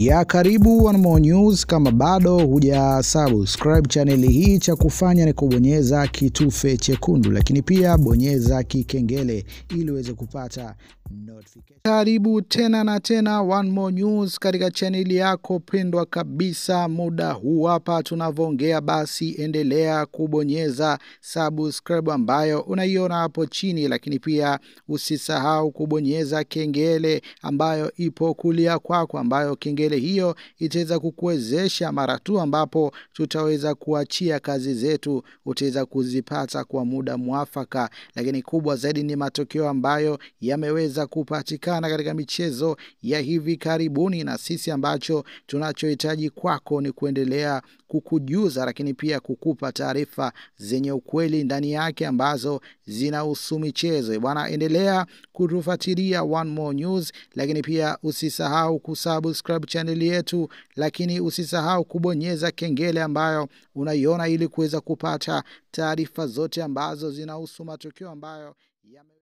ya karibu One More News. Kama bado huja subscribe chaneli hii, cha kufanya ni kubonyeza kitufe chekundu, lakini pia bonyeza kikengele ili uweze kupata notification. Karibu tena na tena One More News katika chaneli yako pendwa kabisa. Muda huu hapa tunavyoongea, basi endelea kubonyeza subscribe ambayo unaiona hapo chini, lakini pia usisahau kubonyeza kengele ambayo ipo kulia kwako, ambayo kengele hiyo itaweza kukuwezesha mara tu ambapo tutaweza kuachia kazi zetu, utaweza kuzipata kwa muda mwafaka. Lakini kubwa zaidi ni matokeo ambayo yameweza kupatikana katika michezo ya hivi karibuni, na sisi ambacho tunachohitaji kwako ni kuendelea kukujuza, lakini pia kukupa taarifa zenye ukweli ndani yake ambazo zinahusu michezo bwana. Endelea kutufuatilia One More News, lakini pia usisahau kusubscribe chaneli yetu, lakini usisahau kubonyeza kengele ambayo unaiona ili kuweza kupata taarifa zote ambazo zinahusu matukio ambayo yame